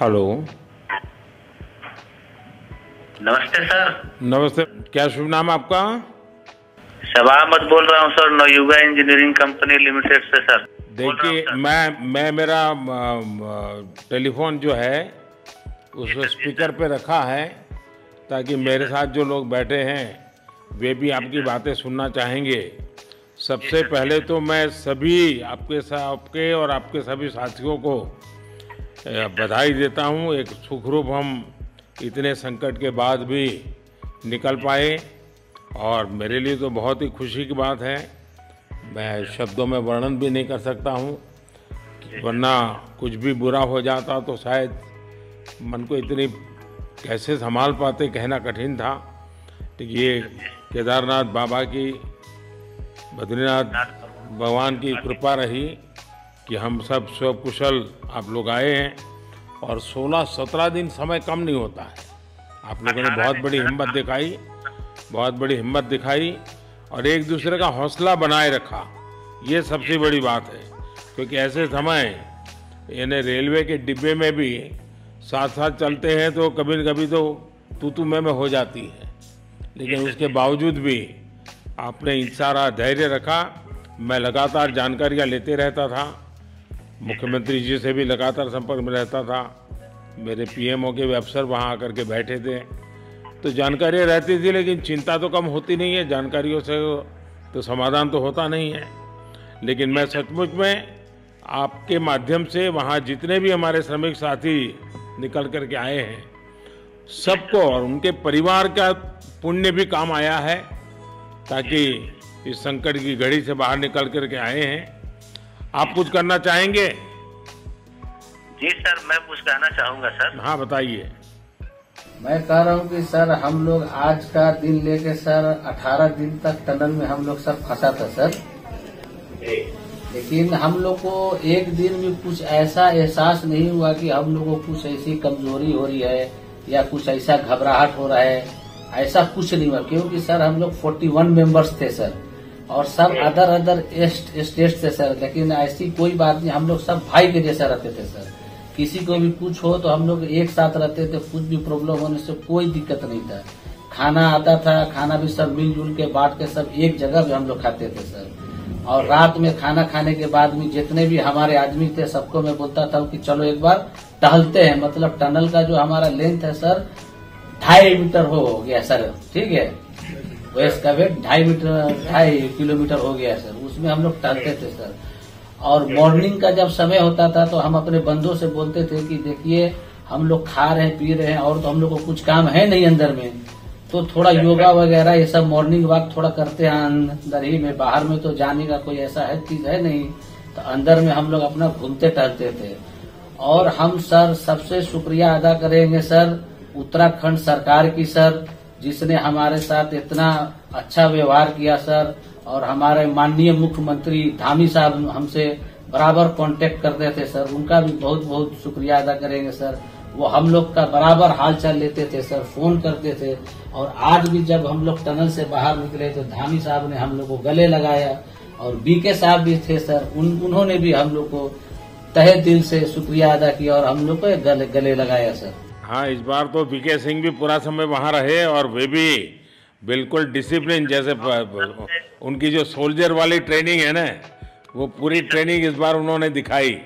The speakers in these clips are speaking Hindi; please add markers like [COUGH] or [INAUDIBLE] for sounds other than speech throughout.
हेलो नमस्ते सर। नमस्ते। क्या शुभ नाम आपका? शबा अहमद बोल रहा हूँ sir Navayuga engineering company limited से सर। देखिए मैं मैं मेरा टेलीफोन जो है उसको स्पीकर पे रखा है ताकि मेरे साथ जो लोग बैठे हैं वे भी आपकी बातें सुनना चाहेंगे। सबसे पहले तो मैं सभी आपके सा आपके और आपके सभी साथियों को बधाई देता हूँ एक सुखरूप हम इतने संकट के बाद भी निकल पाए। और मेरे लिए तो बहुत ही खुशी की बात है। मैं शब्दों में वर्णन भी नहीं कर सकता हूँ वरना कुछ भी बुरा हो जाता तो शायद मन को इतनी कैसे संभाल पाते कहना कठिन था। तो ये केदारनाथ बाबा की बद्रीनाथ भगवान की कृपा रही। कि हम सब स्वकुशल आप लोग आए हैं और 16-17 दिन समय कम नहीं होता है। आप लोगों ने बहुत बड़ी हिम्मत दिखाई, बहुत बड़ी हिम्मत दिखाई और एक दूसरे का हौसला बनाए रखा। ये सबसे बड़ी बात है, क्योंकि ऐसे समय, यानी रेलवे के डिब्बे में भी साथ साथ चलते हैं तो कभी कभी तो तू तू मैं में हो जाती है। लेकिन उसके बावजूद भी आपने इन सारा धैर्य रखा। मैं लगातार जानकारियाँ लेते रहता था। मुख्यमंत्री जी से भी लगातार संपर्क में रहता था। मेरे पीएमओ के भी अफसर वहाँ आकर के बैठे थे। तो जानकारियाँ रहती थी, लेकिन चिंता तो कम होती नहीं है। जानकारियों से तो समाधान तो होता नहीं है। लेकिन मैं सचमुच में आपके माध्यम से वहाँ जितने भी हमारे श्रमिक साथी निकल कर के आए हैं, सबको और उनके परिवार का पुण्य भी काम आया है, ताकि इस संकट की घड़ी से बाहर निकल कर के आए हैं। आप कुछ करना चाहेंगे? जी सर मैं कुछ कहना चाहूँगा सर। हाँ बताइए। मैं कह रहा हूँ कि सर हम लोग आज का दिन लेके सर 18 दिन तक टनल में हम लोग सब फंसा था सर। लेकिन हम लोग को एक दिन भी कुछ ऐसा एहसास नहीं हुआ कि हम लोगों को कुछ ऐसी कमज़ोरी हो रही है या कुछ ऐसा घबराहट हो रहा है। ऐसा कुछ नहीं हुआ क्योंकि सर हम लोग 41 मेंबर्स थे सर। और सब अदर अदर स्टेट थे सर, लेकिन ऐसी कोई बात नहीं, हम लोग सब भाई के जैसा रहते थे सर। किसी को भी कुछ हो तो हम लोग एक साथ रहते थे, कुछ भी प्रॉब्लम होने से कोई दिक्कत नहीं था। खाना आता था, खाना भी सब मिलजुल के बांट के सब एक जगह भी हम लोग खाते थे सर। और रात में खाना खाने के बाद में जितने भी हमारे आदमी थे, सबको मैं बोलता था कि चलो एक बार टहलते हैं मतलब टनल का जो हमारा लेंथ है सर, ढाई मीटर हो गया सर, ठीक है? वेस्ट का वेट ढाई मीटर ढाई किलोमीटर हो गया सर। उसमें हम लोग टहलते थे सर। और मॉर्निंग का जब समय होता था तो हम अपने बंधुओं से बोलते थे कि देखिए हम लोग खा रहे हैं पी रहे हैं और तो हम लोग को कुछ काम है नहीं अंदर में। तो थोड़ा योगा वगैरह ये सब मॉर्निंग वॉक थोड़ा करते हैं अंदर ही में। बाहर में तो जाने का कोई ऐसा है चीज़ है नहीं। तो अंदर में हम लोग अपना घूमते टहलते थे। और हम सर सबसे शुक्रिया अदा करेंगे सर उत्तराखंड सरकार की सर। जिसने हमारे साथ इतना अच्छा व्यवहार किया सर और हमारे माननीय मुख्यमंत्री धामी साहब हमसे बराबर कांटेक्ट करते थे सर उनका भी बहुत बहुत शुक्रिया अदा करेंगे सर। वो हम लोग का बराबर हाल चाल लेते थे सर फ़ोन करते थे और आज भी जब हम लोग टनल से बाहर निकले तो धामी साहब ने हम लोग को गले लगाया और बीके साहब भी थे सर उन, उन्होंने भी हम लोग को तहे दिल से शुक्रिया अदा किया और हम लोग को गले, गले लगाया सर। हाँ इस बार तो वीके सिंह भी पूरा समय वहाँ रहे और वे भी बिल्कुल डिसिप्लिन जैसे उनकी जो सोल्जर वाली ट्रेनिंग है ना वो पूरी ट्रेनिंग इस बार उन्होंने दिखाई।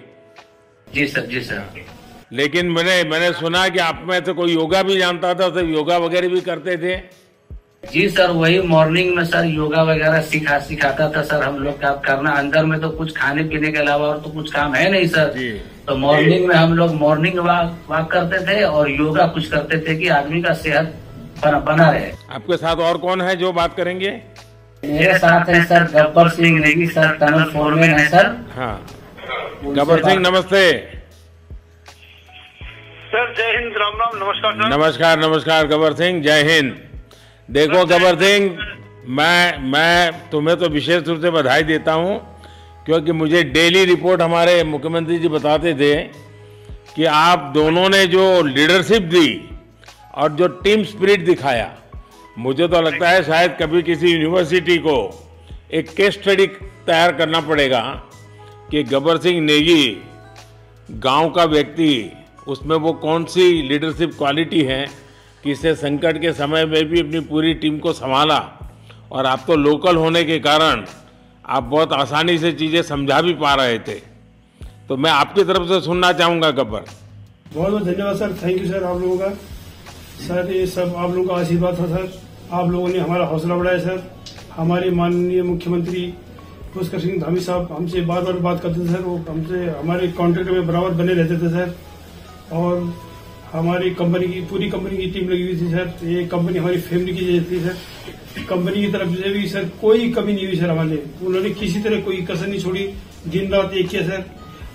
जी सर जी सर। लेकिन मैंने मैंने सुना कि आप में से कोई योगा भी जानता था तो योगा वगैरह भी करते थे? जी सर वही मॉर्निंग में सर योगा वगैरह सिखा सिखाता था सर हम लोग का करना। अंदर में तो कुछ खाने पीने के अलावा और तो कुछ काम है नहीं सर। जी। तो मॉर्निंग में हम लोग मॉर्निंग वॉक वॉक करते थे और योगा कुछ करते थे कि आदमी का सेहत बना, बना रहे। आपके साथ और कौन है जो बात करेंगे? मेरे साथ है sir Gabbar Singh Negi sir tunnel foreman है सर। हाँ। गबर सिंह नमस्ते। सर जय हिंद राम राम नमस्कार सर। नमस्कार नमस्कार गबर सिंह जय हिंद। देखो गबर सिंह मैं मैं तुम्हें तो विशेष रूप से बधाई देता हूँ। क्योंकि मुझे डेली रिपोर्ट हमारे मुख्यमंत्री जी बताते थे कि आप दोनों ने जो लीडरशिप दी और जो टीम स्पिरिट दिखाया, मुझे तो लगता है शायद कभी किसी यूनिवर्सिटी को एक केस स्टडी तैयार करना पड़ेगा कि गबर सिंह नेगी गाँव का व्यक्ति, उसमें वो कौन सी लीडरशिप क्वालिटी है, कि इसे संकट के समय में भी अपनी पूरी टीम को संभाला और आप तो लोकल होने के कारण आप बहुत आसानी से चीज़ें समझा भी पा रहे थे। तो मैं आपकी तरफ़ से सुनना चाहूँगा गब्बर। बहुत बहुत धन्यवाद, सर। थैंक यू सर आप लोगों का। सर, ये सब आप लोगों का आशीर्वाद था, सर। आप लोगों ने हमारा हौसला बढ़ाया, सर। हमारे माननीय मुख्यमंत्री पुष्कर सिंह धामी साहब हमसे बार बार बात करते थे, सर। वो हमसे, हमारे कॉन्ट्रैक्ट में बराबर बने रहते थे, सर। और हमारी कंपनी की, पूरी कंपनी की टीम लगी हुई थी, सर। ये कंपनी हमारी फैमिली की जैसी थी, सर। कंपनी की तरफ़ से भी, सर, कोई कमी नहीं हुई, सर, हमारे उन्होंने किसी तरह कोई कसर नहीं छोड़ी। दिन रात एक किया, सर।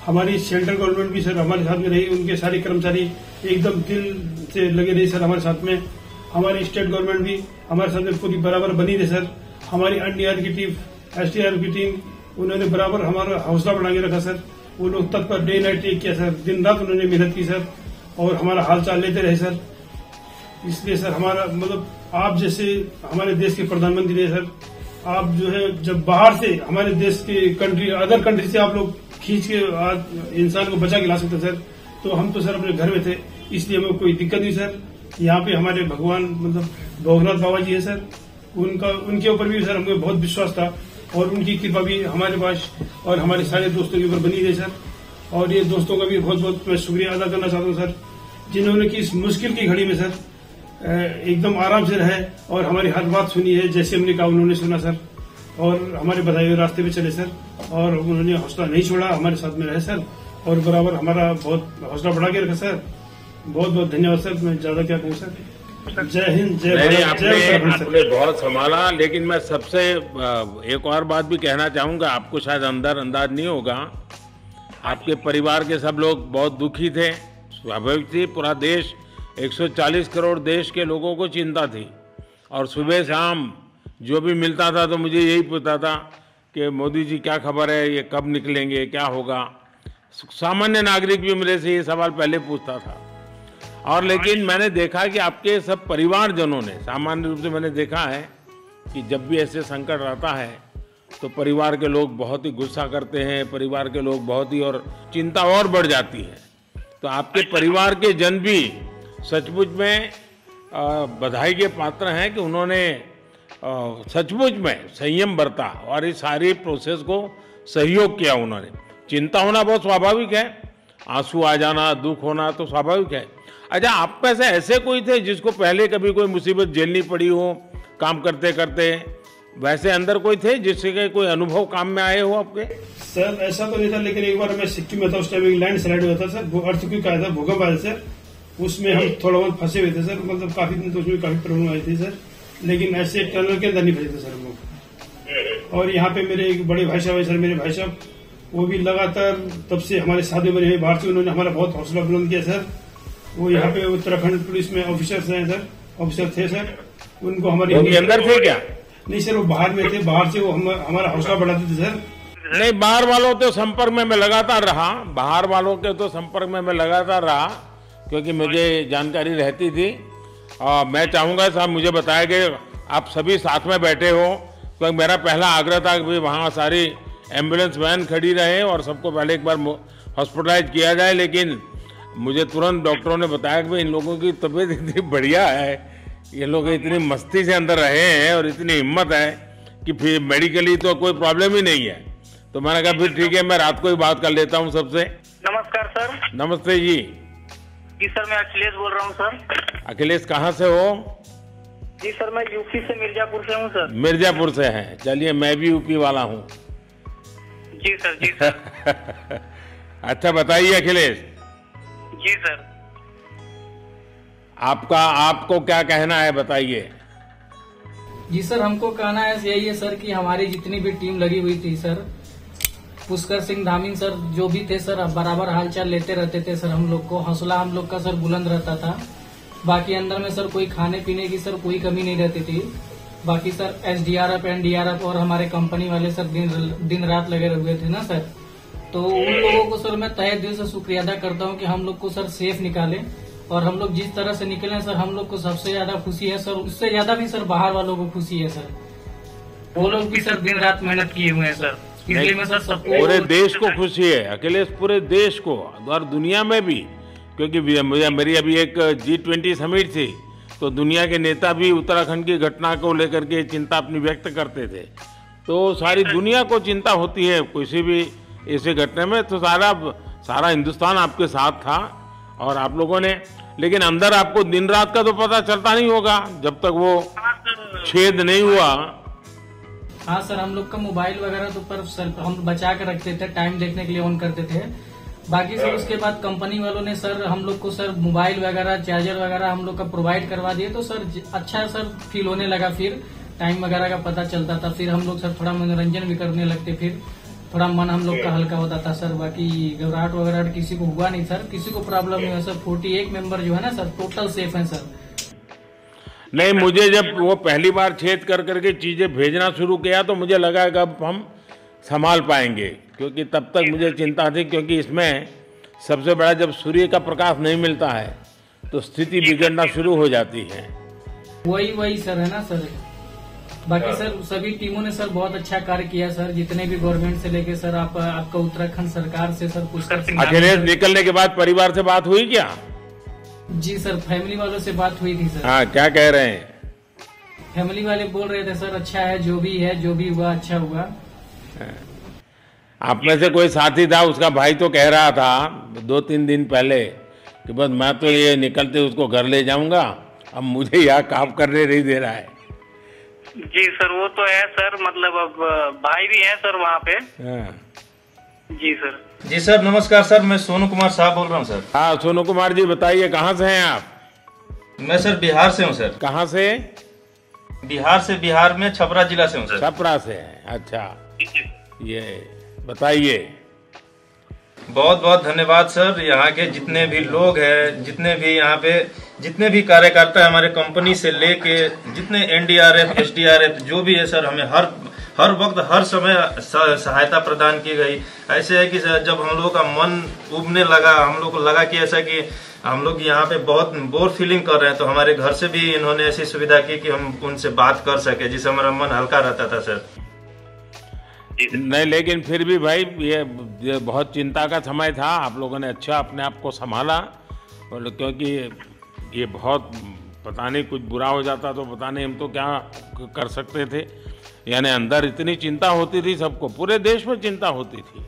हमारी सेंट्रल गवर्नमेंट भी, सर, हमारे साथ में रही। उनके सारे कर्मचारी एकदम दिल से लगे रहे, सर, हमारे साथ में। हमारी स्टेट गवर्नमेंट भी हमारे साथ में पूरी बराबर बनी रही, सर। हमारी एनडीआर की टीम, एसडीआर की टीम, उन्होंने बराबर हमारा हौसला बढ़ा के रखा, सर। वो लोग तत्पर डे नाइट एक किया, सर। दिन रात उन्होंने मेहनत की, सर, और हमारा हाल चाल लेते रहे, सर। इसलिए, सर, हमारा मतलब आप जैसे हमारे देश के प्रधानमंत्री है, सर, आप जो है, जब बाहर से हमारे देश के कंट्री अदर कंट्री से आप लोग खींच के इंसान को बचा के ला सकते सर तो हम तो सर, अपने घर में थे, इसलिए हमें कोई दिक्कत नहीं, सर। यहाँ पे हमारे भगवान मतलब भोगनाथ बाबा जी है, सर। उनका, उनके ऊपर भी, सर हमें बहुत विश्वास था, और उनकी कृपा भी हमारे पास और हमारे सारे दोस्तों के ऊपर बनी रही, सर। और ये दोस्तों का भी बहुत बहुत मैं शुक्रिया अदा करना चाहता हूँ, सर, जिन्होंने कि इस मुश्किल की घड़ी में, सर एकदम आराम से रहे और हमारी हर बात सुनी है जैसे हमने कहा उन्होंने सुना सर। और हमारे बताए हुए रास्ते पे चले सर। और उन्होंने हौसला नहीं छोड़ा हमारे साथ में रहे सर। और बराबर हमारा बहुत हौसला बढ़ा के रखा सर। बहुत बहुत धन्यवाद सर। मैं ज़्यादा क्या कहूँ सर? जय हिंद जय आपने बहुत संभाला लेकिन मैं सबसे एक और बात भी कहना चाहूँगा। आपको शायद अंदर अंदाज नहीं होगा आपके परिवार के सब लोग बहुत दुखी थे। स्वाभाविक थी पूरा देश 140 करोड़ देश के लोगों को चिंता थी। और सुबह शाम जो भी मिलता था तो मुझे यही पूछता था कि मोदी जी क्या खबर है? ये कब निकलेंगे? क्या होगा? सामान्य नागरिक भी मेरे से ये सवाल पहले पूछता था। और लेकिन मैंने देखा कि आपके सब परिवारजनों ने सामान्य रूप से मैंने देखा है कि जब भी ऐसे संकट रहता है तो परिवार के लोग बहुत ही गुस्सा करते हैं परिवार के लोग बहुत ही और चिंता और बढ़ जाती है। तो आपके परिवार के जन भी सचमुच में बधाई के पात्र हैं कि उन्होंने सचमुच में संयम बरता और इस सारी प्रोसेस को सहयोग किया उन्होंने। चिंता होना बहुत स्वाभाविक है। आँसू आ जाना, दुख होना तो स्वाभाविक है। अच्छा आप में से ऐसे कोई थे जिसको पहले कभी कोई मुसीबत झेलनी पड़ी हो, काम करते करते? वैसे अंदर कोई थे जिससे कोई अनुभव काम में आए हो आपके? सर, ऐसा तो नहीं था, लेकिन एक बार मैं सिक्किम में था, उस टाइम लैंड स्लाइड हुआ था, सर अर्थ क्यों आया था भूकंप आया सर उसमें हम थोड़ा बहुत फंसे हुए थे सर मतलब काफ़ी दिन तो उसमें काफ़ी प्रॉब्लम आई थी सर लेकिन ऐसे टनल के अंदर नहीं फंसे थे सर हम लोग। और यहाँ पे मेरे एक बड़े भाई साहब है सर मेरे भाई साहब वो भी लगातार तब से हमारे साथ बने हुए बाहर से उन्होंने हमारा बहुत हौसला बुलंद किया सर। वो यहाँ पे उत्तराखंड पुलिस में ऑफिसर्स हैं सर ऑफिसर थे सर उनको हमारे अंदर थे क्या? नहीं सर वो बाहर में थे बाहर से वो हम, हमारा हौसला बढ़ाते थे सर। नहीं बाहर वालों के संपर्क में मैं लगातार रहा बाहर वालों के तो संपर्क में मैं लगातार रहा। क्योंकि मुझे जानकारी रहती थी। और मैं चाहूँगा साहब मुझे बताया कि आप सभी साथ में बैठे हो क्योंकि मेरा पहला आग्रह था कि वहाँ सारी एंबुलेंस वैन खड़ी रहे और सबको पहले एक बार हॉस्पिटलाइज किया जाए लेकिन मुझे तुरंत डॉक्टरों ने बताया कि इन लोगों की तबीयत इतनी बढ़िया है ये लोग इतनी मस्ती से अंदर रहे हैं और इतनी हिम्मत है कि फिर मेडिकली तो कोई प्रॉब्लम ही नहीं है। तो मैंने कहा फिर ठीक है मैं रात को ही बात कर लेता हूँ सबसे। नमस्कार सर। नमस्ते जी। जी सर मैं अखिलेश बोल रहा हूँ सर। अखिलेश कहाँ से हो? जी सर मैं यूपी से मिर्जापुर से हूँ सर। मिर्जापुर से हैं। चलिए मैं भी यूपी वाला हूँ। जी सर जी सर। [LAUGHS] अच्छा बताइए अखिलेश। जी सर। आपका आपको क्या कहना है बताइए। जी सर हमको कहना है यही है सर कि हमारी जितनी भी टीम लगी हुई थी सर पुष्कर सिंह धामीन सर जो भी थे सर बराबर हालचाल लेते रहते थे सर हम लोग को। हौसला हम लोग का सर बुलंद रहता था। बाकी अंदर में सर कोई खाने पीने की सर कोई कमी नहीं रहती थी। बाकी sir S D R F N D R F और हमारे कंपनी वाले सर दिन दिन रात लगे हुए थे ना सर? तो उन लोगों को सर मैं तहे दिल से शुक्रिया अदा करता हूँ कि हम लोग को सर सेफ़ निकाले और हम लोग जिस तरह से निकले सर, हम लोग को सबसे ज़्यादा खुशी है सर। उससे ज़्यादा भी सर बाहर वालों को खुशी है सर। वो लोग भी सर दिन रात मेहनत किए हुए हैं सर। इसलिए मैं सर सबको पूरे देश को खुशी है अखिलेश पूरे देश को और दुनिया में भी क्योंकि मेरी अभी एक जी ट्वेंटी समिट थी तो दुनिया के नेता भी उत्तराखंड की घटना को लेकर के चिंता अपनी व्यक्त करते थे। तो सारी दुनिया को चिंता होती है किसी भी ऐसे घटने में तो सारा सारा हिंदुस्तान आपके साथ था और आप लोगों ने लेकिन अंदर आपको दिन रात का तो पता चलता नहीं होगा जब तक वो छेद नहीं हुआ। हाँ सर हम लोग का मोबाइल वगैरह तो पर सर हम बचा कर रखते थे टाइम देखने के लिए ऑन करते थे। बाकी सर उसके बाद कंपनी वालों ने सर हम लोग को सर मोबाइल वगैरह चार्जर वगैरह हम लोग का प्रोवाइड करवा दिए तो सर अच्छा सर फील होने लगा फिर। टाइम वगैरह का पता चलता था फिर हम लोग सर थोड़ा मनोरंजन भी करने लगते फिर थोड़ा मन हम लोग का हल्का होता था सर। बाकी घबराहट वगैरह किसी को हुआ नहीं सर किसी को प्रॉब्लम नहीं हुआ सर। फोर्टी एक मेंबर जो है ना सर टोटल सेफ़ है सर। नहीं मुझे जब वो पहली बार छेद कर करके चीज़ें भेजना शुरू किया तो मुझे लगा कि अब हम संभाल पाएँगे क्योंकि तब तक मुझे चिंता थी क्योंकि इसमें सबसे बड़ा जब सूर्य का प्रकाश नहीं मिलता है तो स्थिति बिगड़ना शुरू हो जाती है। वही वही सर है ना सर? बाकी सर सभी टीमों ने सर बहुत अच्छा कार्य किया सर जितने भी गवर्नमेंट से लेके सर आप आपका उत्तराखंड सरकार से सर सिंह अखिलेश निकलने के बाद परिवार से बात हुई क्या? जी सर फैमिली वालों से बात हुई थी सर। हाँ क्या कह रहे हैं? फैमिली वाले बोल रहे थे सर अच्छा है जो भी है जो भी हुआ अच्छा हुआ। आप में से कोई साथी था उसका भाई तो कह रहा था दो तीन दिन पहले कि बस मैं तो ये निकलते उसको घर ले जाऊँगा अब मुझे यहाँ काम करने नहीं दे रहा है। जी सर वो तो है सर मतलब अब भाई भी है सर वहाँ पे। हाँ। जी सर। जी सर नमस्कार सर मैं सोनू कुमार साहब बोल रहा हूँ सर। हाँ सोनू कुमार जी बताइए कहाँ से हैं आप? मैं सर बिहार से हूँ सर। कहाँ से? बिहार से बिहार में छपरा जिला से हूँ सर। छपरा से हैं अच्छा। ये बताइए। बहुत बहुत धन्यवाद सर यहाँ के जितने भी लोग हैं जितने भी यहाँ पे जितने भी कार्यकर्ता हमारे कंपनी से लेके जितने एनडीआरएफ एसडीआरएफ जो भी है सर हमें हर हर वक्त हर समय सहायता प्रदान की गई। ऐसे है कि सर जब हम लोगों का मन उबने लगा हम लोग को लगा कि ऐसा कि हम लोग यहाँ पे बहुत बोर फीलिंग कर रहे हैं तो हमारे घर से भी इन्होंने ऐसी सुविधा की कि हम उनसे बात कर सके जिससे हमारा मन हल्का रहता था सर। नहीं लेकिन फिर भी भाई ये, ये बहुत चिंता का समय था। आप लोगों ने अच्छा अपने आप को संभाला और क्योंकि ये बहुत पता नहीं कुछ बुरा हो जाता तो पता नहीं हम तो क्या कर सकते थे। यानी अंदर इतनी चिंता होती थी सबको, पूरे देश में चिंता होती थी।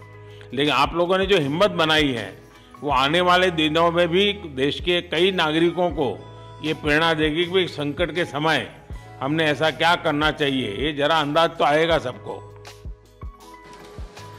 लेकिन आप लोगों ने जो हिम्मत बनाई है, वो आने वाले दिनों में भी देश के कई नागरिकों को ये प्रेरणा देगी कि संकट के समय हमने ऐसा क्या करना चाहिए, ये जरा अंदाज तो आएगा सबको।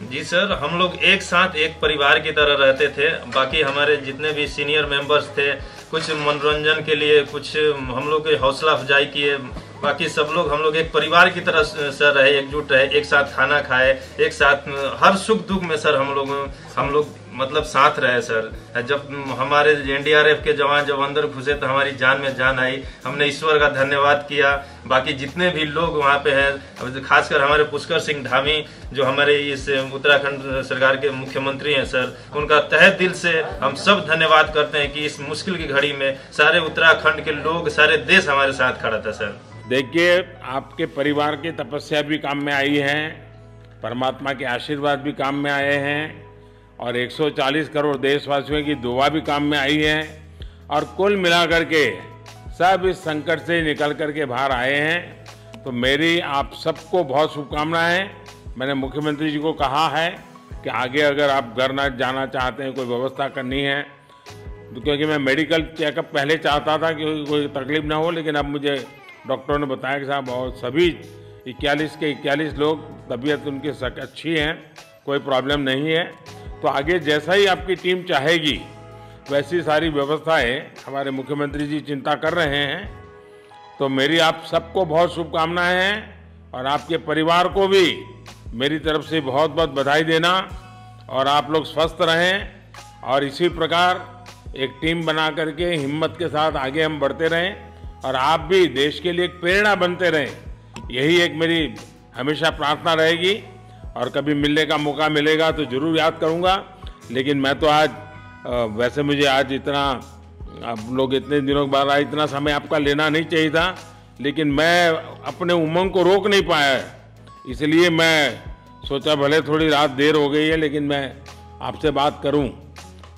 जी सर, हम लोग एक साथ एक परिवार की तरह रहते थे। बाकी हमारे जितने भी सीनियर मेंबर्स थे, कुछ मनोरंजन के लिए कुछ हम लोग के हौसला अफजाई किए बाकी सब लोग, हम लोग एक परिवार की तरह सर रहे, एकजुट रहे, एक साथ खाना खाए, एक साथ, हर सुख दुख में सर हम लोग हम लोग मतलब साथ रहे सर। जब हमारे एनडीआरएफ के जवान जब अंदर घुसे तो हमारी जान में जान आई। हमने ईश्वर का धन्यवाद किया। बाकी जितने भी लोग वहाँ पे हैं, अब खासकर हमारे पुष्कर सिंह धामी, जो हमारे इस उत्तराखंड सरकार के मुख्यमंत्री हैं सर, उनका तहे दिल से हम सब धन्यवाद करते हैं कि इस मुश्किल की घड़ी में सारे उत्तराखंड के लोग, सारे देश हमारे साथ खड़ा था सर। देखिए, आपके परिवार की तपस्या भी काम में आई है, परमात्मा के आशीर्वाद भी काम में आए हैं, और 140 करोड़ देशवासियों की दुआ भी काम में आई है, और कुल मिलाकर के सब इस संकट से निकल करके बाहर आए हैं तो मेरी आप सबको बहुत शुभकामनाएँ। मैंने मुख्यमंत्री जी को कहा है कि आगे अगर आप घर ना जाना चाहते हैं, कोई व्यवस्था करनी है तो क्योंकि मैं मेडिकल चेकअप पहले चाहता था कि कोई तकलीफ़ ना हो, लेकिन अब मुझे डॉक्टरों ने बताया कि साहब, और सभी इक्यालीस के इक्यालीस लोग, तबीयत उनकी अच्छी है, कोई प्रॉब्लम नहीं है। तो आगे जैसा ही आपकी टीम चाहेगी, वैसी सारी व्यवस्थाएँ हमारे मुख्यमंत्री जी चिंता कर रहे हैं। तो मेरी आप सबको बहुत शुभकामनाएँ हैं, और आपके परिवार को भी मेरी तरफ़ से बहुत बहुत बधाई देना, और आप लोग स्वस्थ रहें, और इसी प्रकार एक टीम बना करके हिम्मत के साथ आगे हम बढ़ते रहें। और आप भी देश के लिए एक प्रेरणा बनते रहें। यही एक मेरी हमेशा प्रार्थना रहेगी। और कभी मिलने का मौका मिलेगा तो ज़रूर याद करूँगा। लेकिन मैं तो आज वैसे मुझे आज इतना आप लोग इतने दिनों के बाद आए, इतना समय आपका लेना नहीं चाहिए था। लेकिन मैं अपने उमंग को रोक नहीं पाया इसलिए मैं सोचा भले थोड़ी रात देर हो गई है, लेकिन मैं आपसे बात करूँ।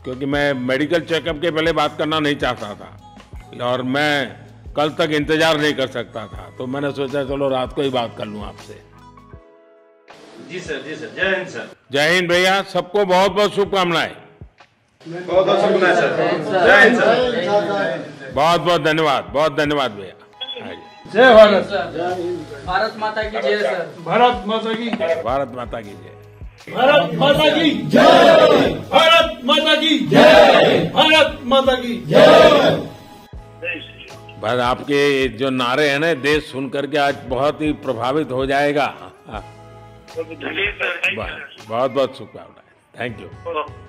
क्योंकि मैं मेडिकल चेकअप के पहले बात करना नहीं चाहता था। और मैं कल तक इंतज़ार नहीं कर सकता था। तो मैंने सोचा चलो रात को ही बात कर लूँ आपसे। जी सर जी सर। जय हिंद सर। जय हिंद भैया सबको बहुत बहुत शुभकामनाएँ। बहुत बहुत शुक्रिया सर। जय हिंद सर। बहुत बहुत धन्यवाद बहुत धन्यवाद भैया। जय भारत। भारत माता की जय सर। भारत माता की भारत माता की जय। भारत माता की जय। भारत माता की जय। भारत माता की जय। बस आपके जो नारे हैं ना देश सुन करके आज बहुत ही प्रभावित हो जाएगा। बहुत बहुत शुभकामनाएँ। Thank you